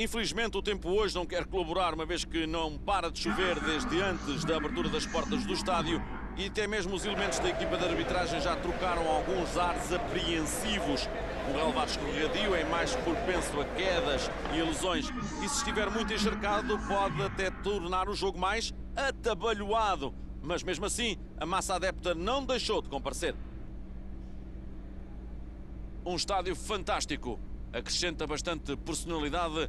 Infelizmente o tempo hoje não quer colaborar, uma vez que não para de chover desde antes da abertura das portas do estádio e até mesmo os elementos da equipa de arbitragem já trocaram alguns ares apreensivos. O relevado escorregadio é mais propenso a quedas e a lesões e se estiver muito encharcado pode até tornar o jogo mais atabalhoado. Mas mesmo assim, a massa adepta não deixou de comparecer. Um estádio fantástico, acrescenta bastante personalidade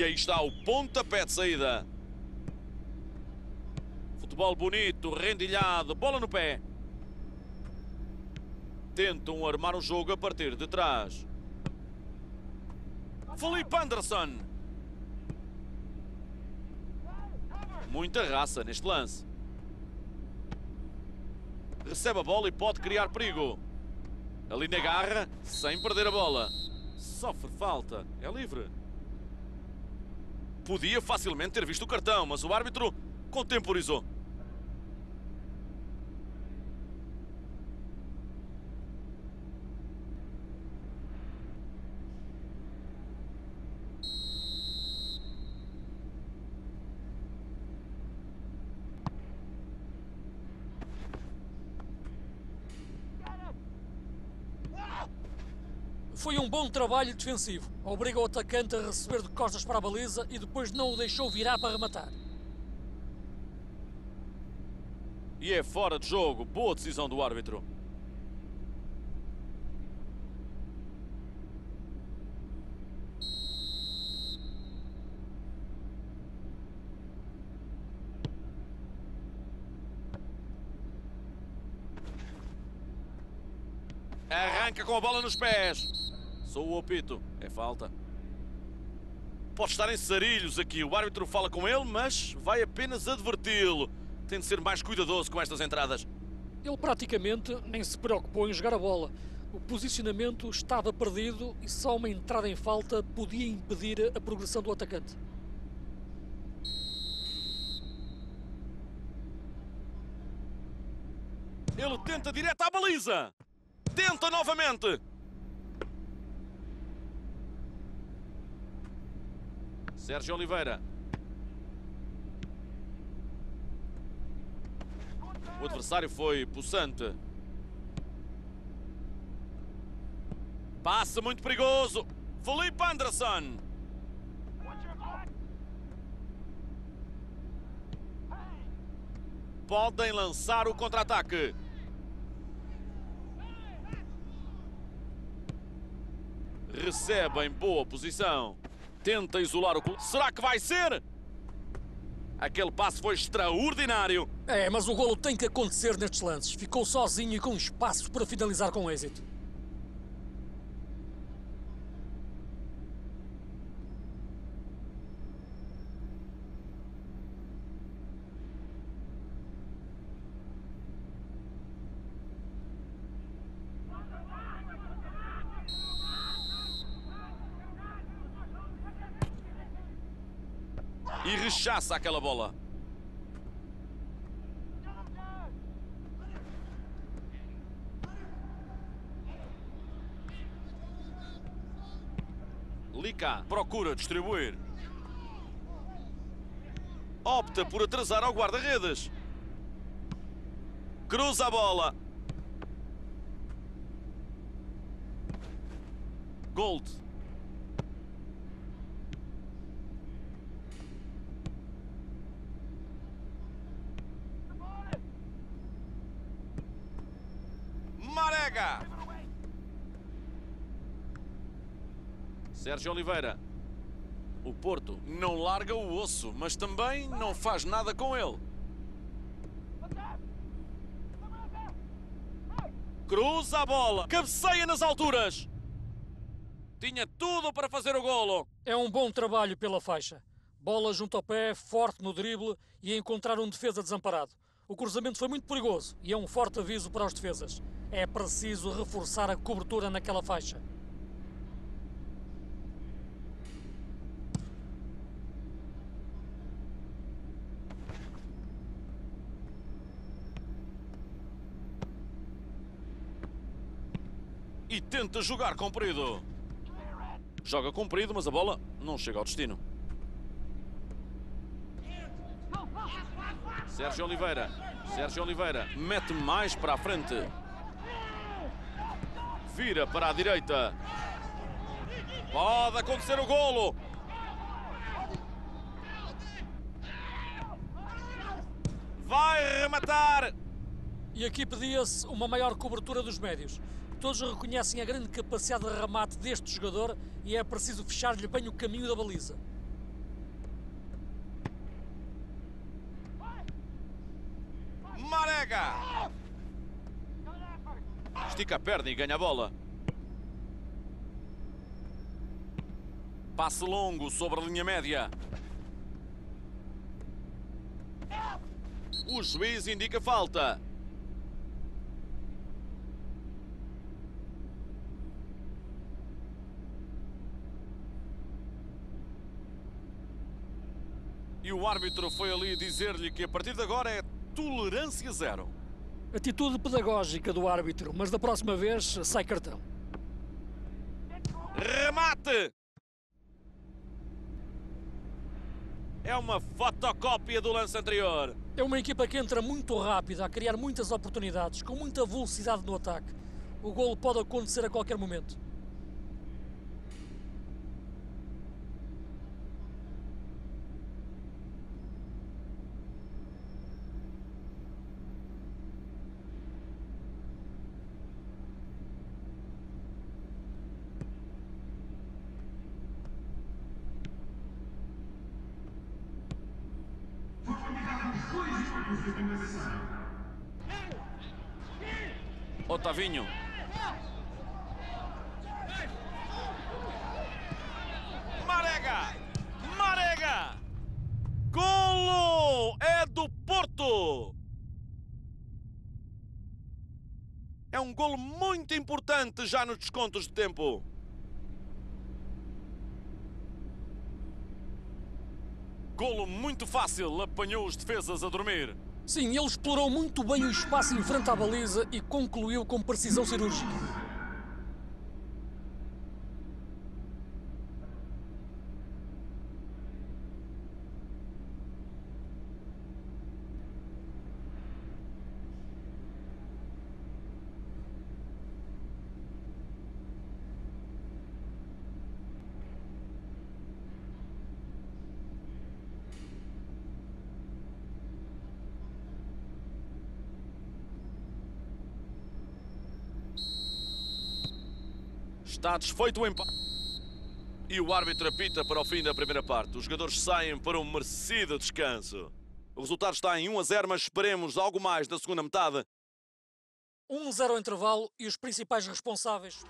E aí está o pontapé de saída. Futebol bonito, rendilhado, bola no pé. Tentam armar o jogo a partir de trás. Felipe Anderson. Muita raça neste lance. Recebe a bola e pode criar perigo. Ali na garra, sem perder a bola. Sofre falta. É livre. Podia facilmente ter visto o cartão, mas o árbitro contemporizou. Foi um bom trabalho defensivo. Obriga o atacante a receber de costas para a baliza e depois não o deixou virar para rematar. E é fora de jogo. Boa decisão do árbitro. Arranca com a bola nos pés. Sou o opito. É falta. Pode estar em sarilhos aqui. O árbitro fala com ele, mas vai apenas adverti-lo. Tem de ser mais cuidadoso com estas entradas. Ele praticamente nem se preocupou em jogar a bola. O posicionamento estava perdido e só uma entrada em falta podia impedir a progressão do atacante. Ele tenta direto à baliza. Tenta novamente. Sérgio Oliveira. O adversário foi Poçante. Passa muito perigoso. Felipe Anderson. Podem lançar o contra-ataque. Recebe em boa posição. Tenta isolar o. Será que vai ser? Aquele passe foi extraordinário. É, mas o golo tem que acontecer nestes lances. Ficou sozinho e com espaço para finalizar com êxito. E rechaça aquela bola. Lica procura distribuir. Opta por atrasar ao guarda-redes. Cruza a bola. Gold. Marega! Sérgio Oliveira. O Porto não larga o osso, mas também não faz nada com ele. Cruza a bola, cabeceia nas alturas. Tinha tudo para fazer o golo. É um bom trabalho pela faixa. Bola junto ao pé, forte no drible e a encontrar um defesa desamparado. O cruzamento foi muito perigoso e é um forte aviso para os defesas. É preciso reforçar a cobertura naquela faixa. E tenta jogar comprido. Joga comprido, mas a bola não chega ao destino. Sérgio Oliveira. Sérgio Oliveira mete mais para a frente. Vira para a direita. Pode acontecer o golo. Vai rematar. E aqui pedia-se uma maior cobertura dos médios. Todos reconhecem a grande capacidade de remate deste jogador e é preciso fechar-lhe bem o caminho da baliza. Marega! Estica a perna e ganha a bola. Passe longo sobre a linha média. O juiz indica falta. O árbitro foi ali dizer-lhe que a partir de agora é tolerância zero. Atitude pedagógica do árbitro, mas da próxima vez sai cartão. Remate! É uma fotocópia do lance anterior. É uma equipa que entra muito rápida, a criar muitas oportunidades, com muita velocidade no ataque. O golo pode acontecer a qualquer momento. Otavinho. Marega! Marega! Golo! É do Porto! É um golo muito importante já nos descontos de tempo. Golo muito fácil, apanhou os defesas a dormir. Sim, ele explorou muito bem o espaço em frente à baliza e concluiu com precisão cirúrgica. Está desfeito o empate. E o árbitro apita para o fim da primeira parte. Os jogadores saem para um merecido descanso. O resultado está em 1 a 0, mas esperemos algo mais da segunda metade. 1-0 ao intervalo e os principais responsáveis.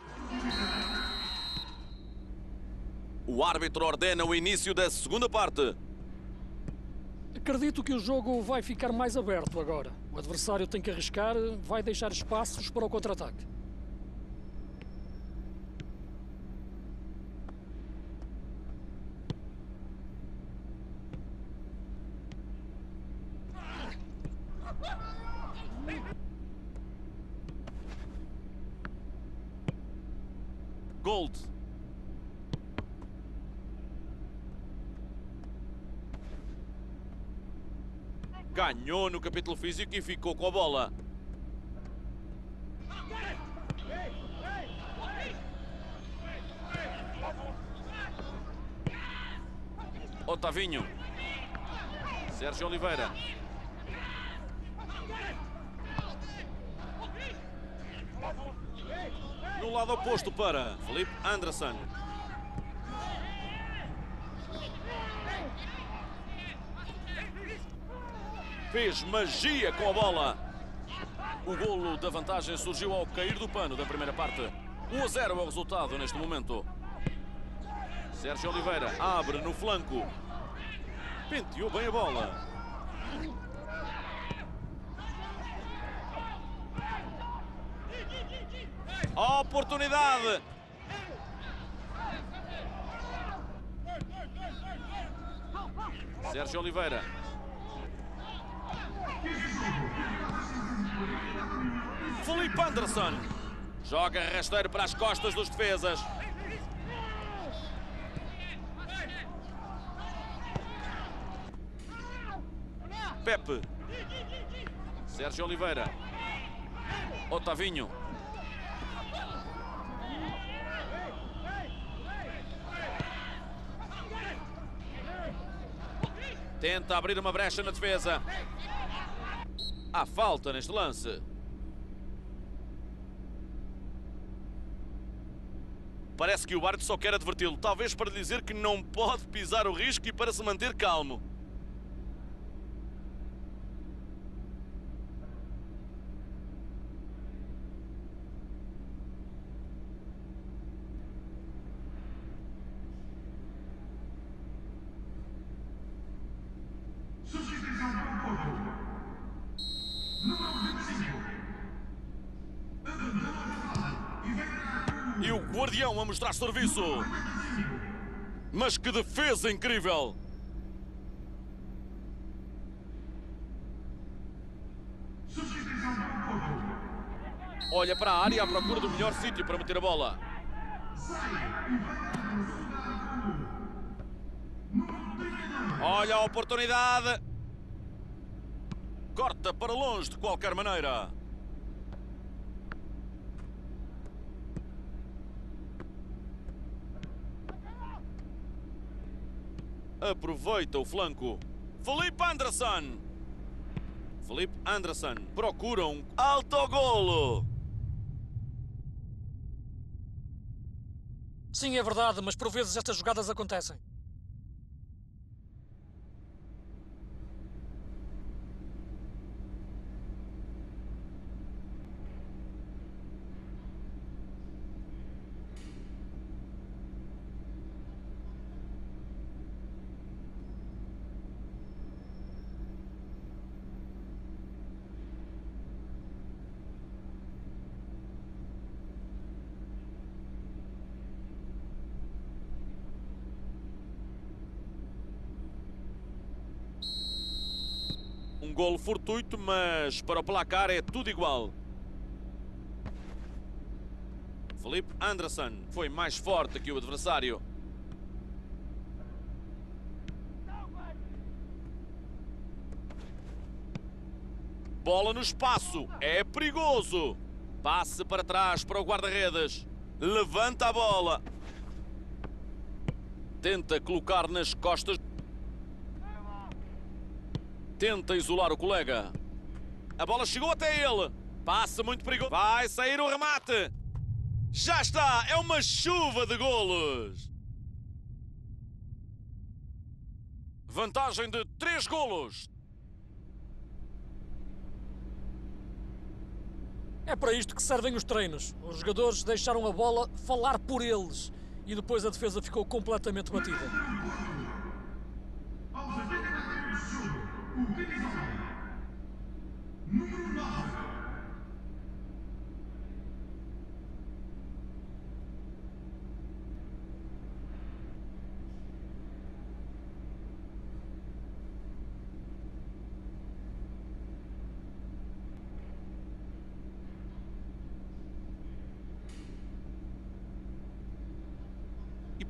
O árbitro ordena o início da segunda parte. Acredito que o jogo vai ficar mais aberto agora. O adversário tem que arriscar, vai deixar espaços para o contra-ataque. Gold. Ganhou no capítulo físico e ficou com a bola. Otavinho. Sérgio Oliveira. No lado oposto para Felipe Anderson. Fez magia com a bola. O golo da vantagem surgiu ao cair do pano da primeira parte. 1 a 0 é o resultado neste momento. Sérgio Oliveira abre no flanco. Penteou bem a bola. Oportunidade. Sérgio Oliveira. Felipe Anderson. Joga rasteiro para as costas dos defesas. Pepe. Sérgio Oliveira. Otavinho. Tenta abrir uma brecha na defesa. Há falta neste lance. Parece que o árbitro só quer adverti-lo, talvez para dizer que não pode pisar o risco e para se manter calmo. Serviço. Mas que defesa incrível! Olha para a área à procura do melhor sítio para meter a bola. Olha a oportunidade. Corta para longe de qualquer maneira. Aproveita o flanco. Felipe Anderson. Felipe Anderson procura um autogolo. Sim, é verdade, mas por vezes estas jogadas acontecem. Um golo fortuito, mas para o placar é tudo igual. Felipe Anderson foi mais forte que o adversário. Bola no espaço, é perigoso. Passe para trás para o guarda-redes. Levanta a bola. Tenta colocar nas costas. Tenta isolar o colega. A bola chegou até ele. Passa muito perigoso. Vai sair o remate. Já está. É uma chuva de golos. Vantagem de 3 golos. É para isto que servem os treinos. Os jogadores deixaram a bola falar por eles e depois a defesa ficou completamente batida.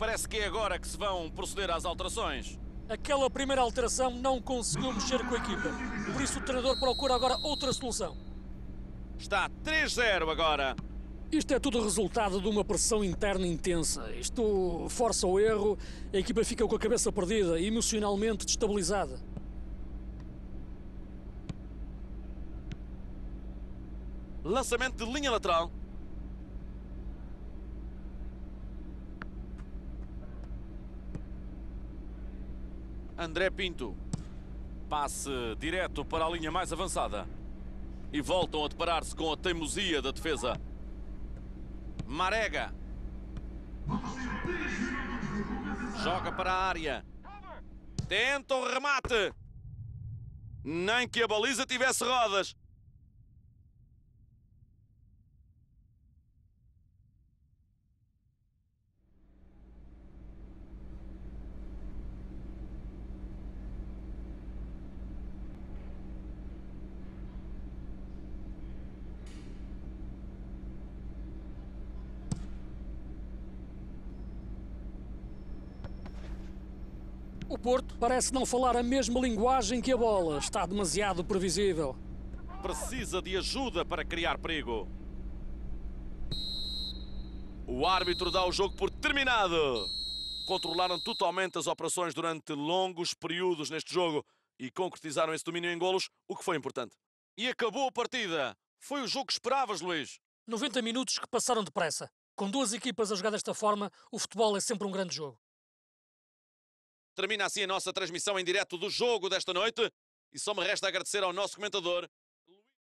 Parece que é agora que se vão proceder às alterações. Aquela primeira alteração não conseguiu mexer com a equipa. Por isso o treinador procura agora outra solução. Está 3-0 agora. Isto é tudo resultado de uma pressão interna intensa. Isto força o erro, a equipa fica com a cabeça perdida e emocionalmente destabilizada. Lançamento de linha lateral. André Pinto. Passe direto para a linha mais avançada. E voltam a deparar-se com a teimosia da defesa. Marega. Joga para a área. Tenta o remate. Nem que a baliza tivesse rodas. Porto parece não falar a mesma linguagem que a bola. Está demasiado previsível. Precisa de ajuda para criar perigo. O árbitro dá o jogo por terminado. Controlaram totalmente as operações durante longos períodos neste jogo e concretizaram esse domínio em golos, o que foi importante. E acabou a partida. Foi o jogo que esperavas, Luís. 90 minutos que passaram depressa. Com duas equipas a jogar desta forma, o futebol é sempre um grande jogo. Termina assim a nossa transmissão em direto do jogo desta noite. E só me resta agradecer ao nosso comentador,